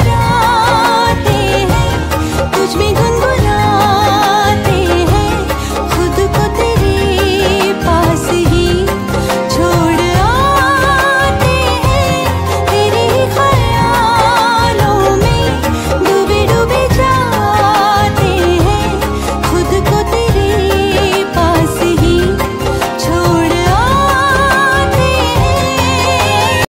Hallelujah.